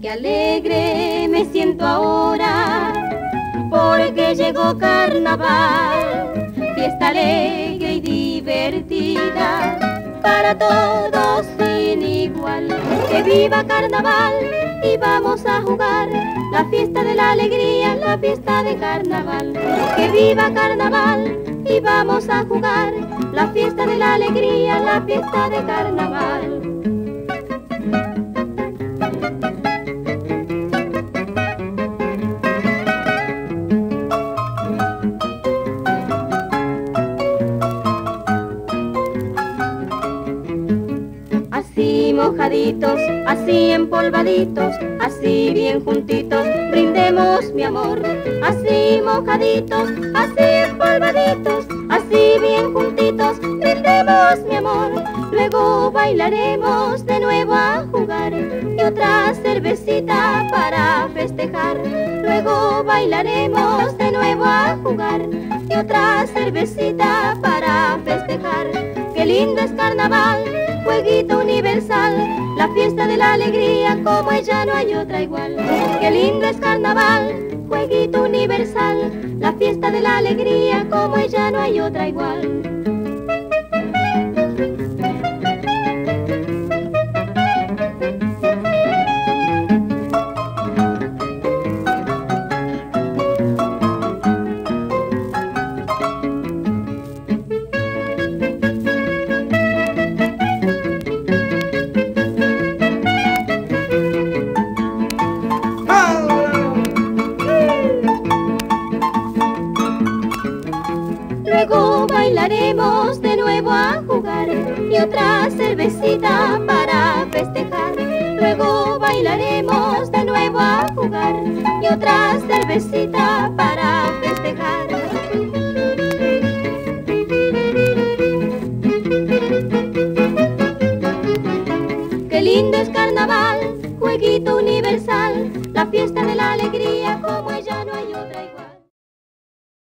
Qué alegre me siento ahora porque llegó carnaval, fiesta alegre y divertida para todos sin igual. Que viva carnaval y vamos a jugar la fiesta alegría, la fiesta de carnaval. Que viva carnaval y vamos a jugar la fiesta de la alegría, la fiesta de carnaval. Mojaditos, así empolvaditos, así bien juntitos, brindemos mi amor. Así mojaditos, así empolvaditos, así bien juntitos, brindemos mi amor. Luego bailaremos de nuevo a jugar y otra cervecita para festejar. Luego bailaremos de nuevo a jugar y otra cervecita para festejar. Qué lindo es carnaval jueguito universal, la fiesta de la alegría como ella no hay otra igual. Qué lindo es carnaval, jueguito universal, la fiesta de la alegría como ella no hay otra igual. Bailaremos de nuevo a jugar y otra cervecita para festejar. Luego bailaremos de nuevo a jugar y otra cervecita para festejar. Qué lindo es carnaval, jueguito universal, la fiesta